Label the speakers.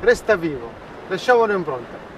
Speaker 1: resta vivo, lasciamo un'impronta.